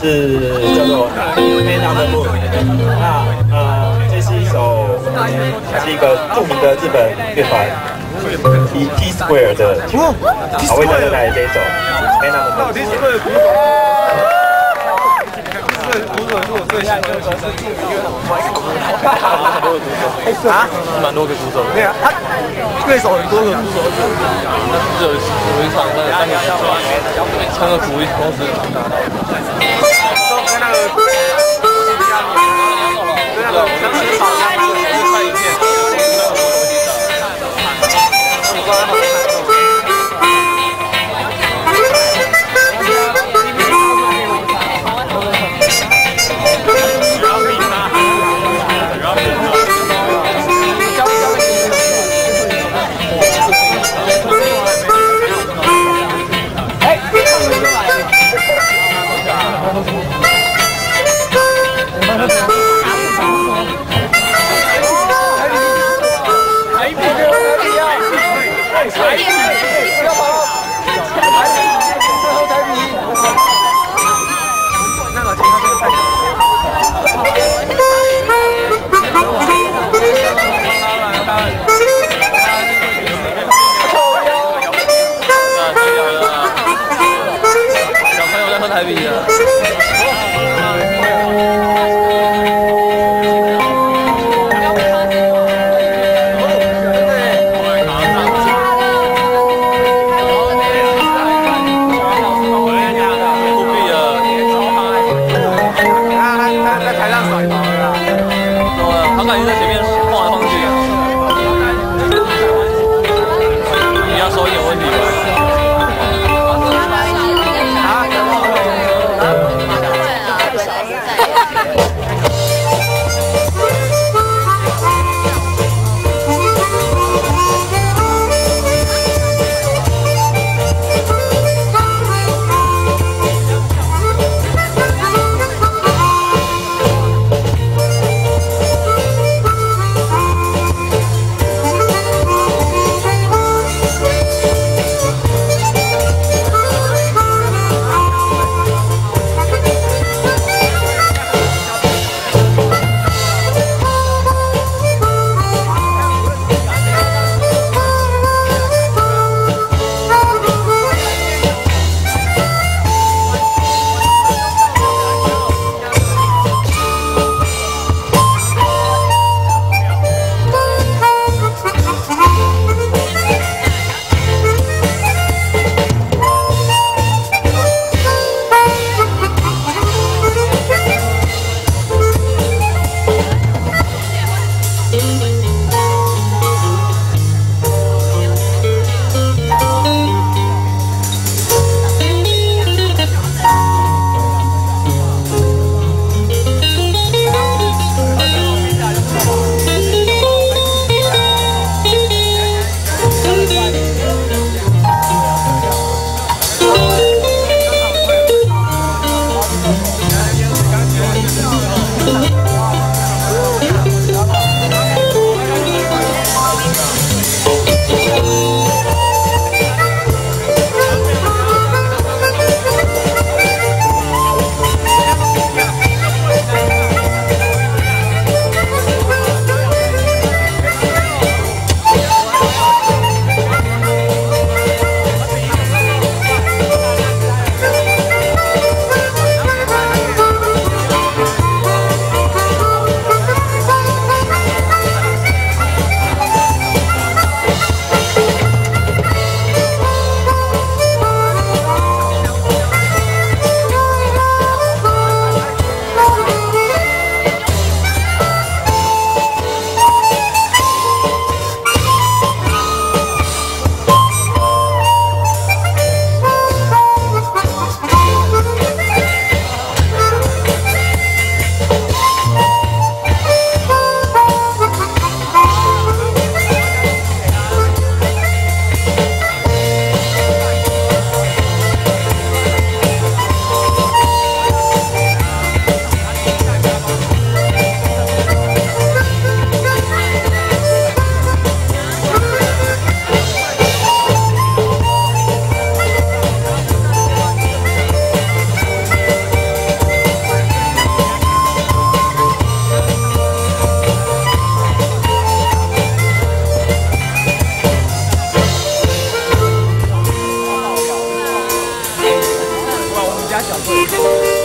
是叫做《Man on the Moon》。那呃，这是一首，是一个著名的日本乐团 T T Square 的曲。好，为大家带来这一首《Man on the Moon》。这鼓手是我最喜欢的，是啊，蛮多个鼓手。对啊，手很多个鼓手。那是有有一场那个三个唱个鼓，同时拿到。Yes. Thank.